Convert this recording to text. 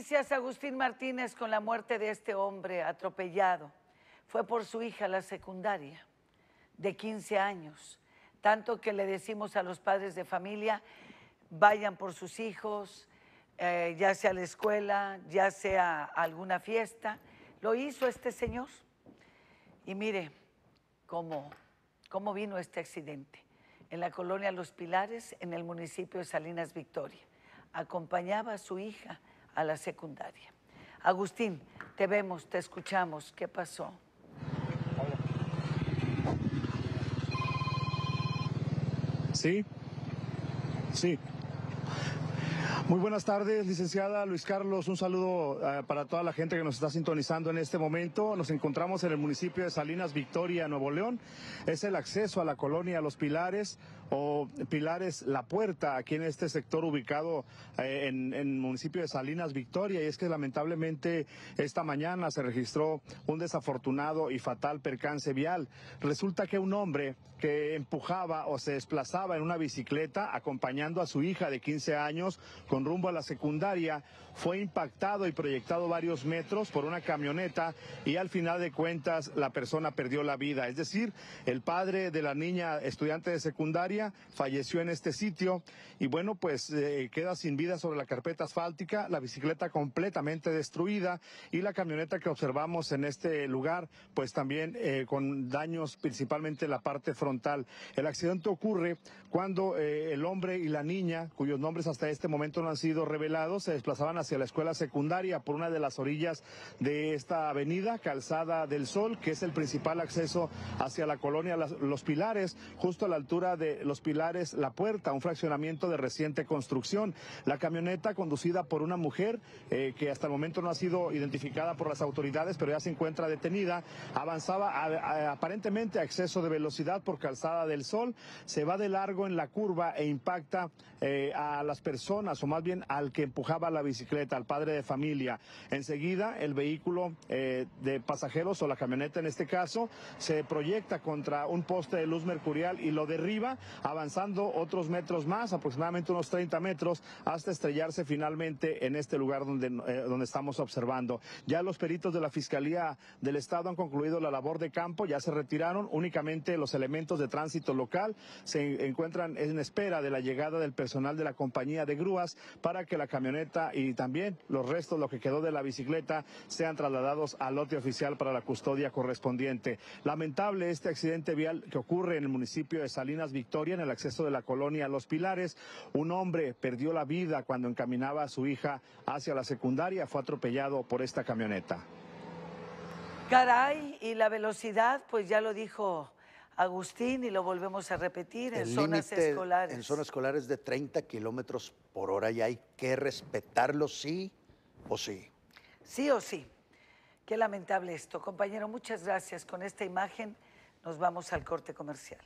Noticias, Agustín Martínez con la muerte de este hombre atropellado. Fue por su hija la secundaria, de 15 años. Tanto que le decimos a los padres de familia, vayan por sus hijos, eh, ya sea a la escuela, ya sea a alguna fiesta. Lo hizo este señor. Y mire cómo, cómo vino este accidente. En la colonia Los Pilares, en el municipio de Salinas Victoria. Acompañaba a su hija a la secundaria. Agustín, te vemos, te escuchamos. ¿Qué pasó? Sí, sí. Muy buenas tardes, licenciada Luis Carlos. Un saludo eh, para toda la gente que nos está sintonizando en este momento. Nos encontramos en el municipio de Salinas Victoria, Nuevo León. Es el acceso a la colonia Los Pilares o Pilares La Puerta, aquí en este sector ubicado eh, en, en, el municipio de Salinas Victoria. Y es que lamentablemente esta mañana se registró un desafortunado y fatal percance vial. Resulta que un hombre que empujaba o se desplazaba en una bicicleta acompañando a su hija de 15 años con rumbo a la secundaria fue impactado y proyectado varios metros por una camioneta y al final de cuentas la persona perdió la vida. Es decir, el padre de la niña estudiante de secundaria falleció en este sitio y bueno, pues eh, queda sin vida sobre la carpeta asfáltica, la bicicleta completamente destruida y la camioneta que observamos en este lugar, pues también eh, con daños principalmente en la parte frontal. El accidente ocurre cuando eh, el hombre y la niña, cuyos nombres hasta este momento no han sido revelados, se desplazaban hacia la escuela secundaria por una de las orillas de esta avenida, Calzada del Sol, que es el principal acceso hacia la colonia Los Pilares, justo a la altura de Los Pilares La Puerta, un fraccionamiento de reciente construcción. La camioneta conducida por una mujer eh, que hasta el momento no ha sido identificada por las autoridades, pero ya se encuentra detenida, avanzaba aparentemente a exceso de velocidad por Calzada del Sol, se va de largo en la curva e impacta eh, a las personas, o más bien al que empujaba la bicicleta, al padre de familia. Enseguida, el vehículo eh, de pasajeros o la camioneta en este caso se proyecta contra un poste de luz mercurial y lo derriba, avanzando otros metros más, aproximadamente unos 30 metros, hasta estrellarse finalmente en este lugar donde, eh, donde estamos observando. Ya los peritos de la Fiscalía del Estado han concluido la labor de campo, ya se retiraron, únicamente los elementos de tránsito local se encuentran en espera de la llegada del personal de la compañía de grúas para que la camioneta y también los restos, lo que quedó de la bicicleta, sean trasladados al lote oficial para la custodia correspondiente. Lamentable este accidente vial que ocurre en el municipio de Salinas Victoria, en el acceso de la colonia Los Pilares. Un hombre perdió la vida cuando encaminaba a su hija hacia la secundaria, fue atropellado por esta camioneta. Caray, y la velocidad, pues ya lo dijo Agustín, y lo volvemos a repetir, en zonas escolares. En zonas escolares de 30 kilómetros por hora y hay que respetarlo sí o sí. Sí o sí. Qué lamentable esto. Compañero, muchas gracias. Con esta imagen nos vamos al corte comercial.